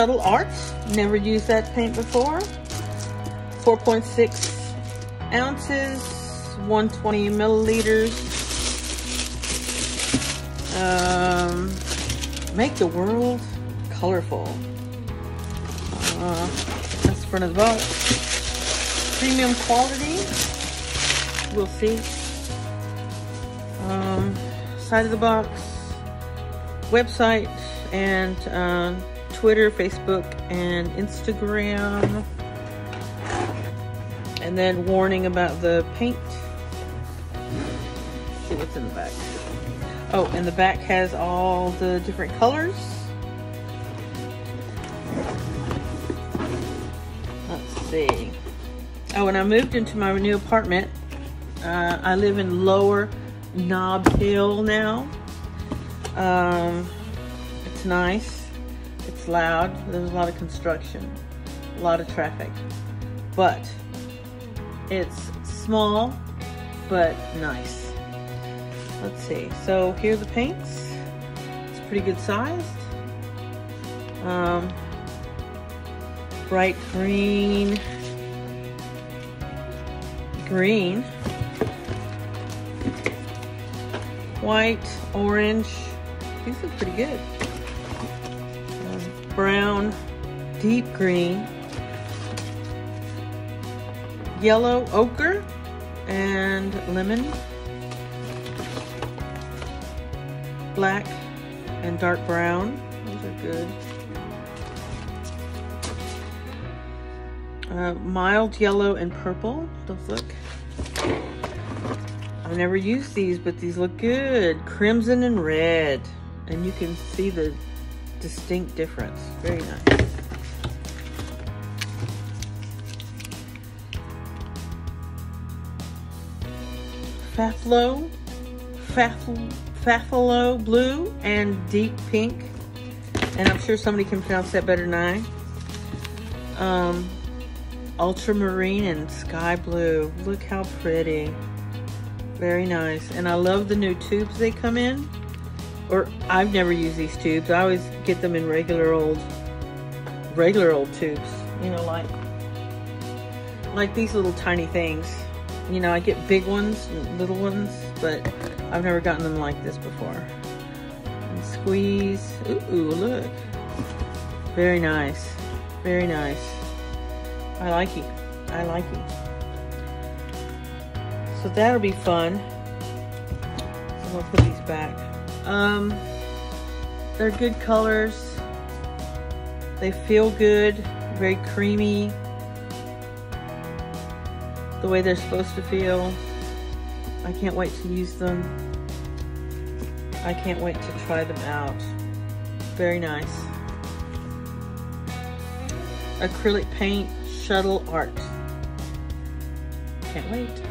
Shuttle Art. Never used that paint before. 4.6 ounces, 120 milliliters. Um, make the world colorful. Uh, that's the front of the box. Premium quality. We'll see. Um, side of the box. Website and uh, Twitter, Facebook, and Instagram. And then warning about the paint. Let's see what's in the back. Oh, and the back has all the different colors. Let's see. Oh, and I moved into my new apartment. Uh, I live in Lower Nob Hill now. Um, it's nice. It's loud. There's a lot of construction, a lot of traffic, but it's small but nice. Let's see. So here are the paints. It's pretty good sized. Um, bright green, green, white, orange. These look pretty good. Brown, deep green, yellow ochre, and lemon. Black and dark brown. Those are good. Uh, mild yellow and purple. Those look. I've never used these, but these look good. Crimson and red. And you can see the distinct difference. Very nice. Faflo, Fafalo blue and deep pink. And I'm sure somebody can pronounce that better than I. Um, ultramarine and sky blue. Look how pretty. Very nice. And I love the new tubes they come in. Or I've never used these tubes. I always get them in regular old, regular old tubes. You know, like, like these little tiny things. You know, I get big ones, little ones, but I've never gotten them like this before. And squeeze. Ooh, look. Very nice. Very nice. I like it. I like it. So that'll be fun. So I'm gonna put these back. Um, they're good colors. They feel good, very creamy. The way they're supposed to feel. I can't wait to use them. I can't wait to try them out. Very nice. Acrylic paint shuttle art. Can't wait.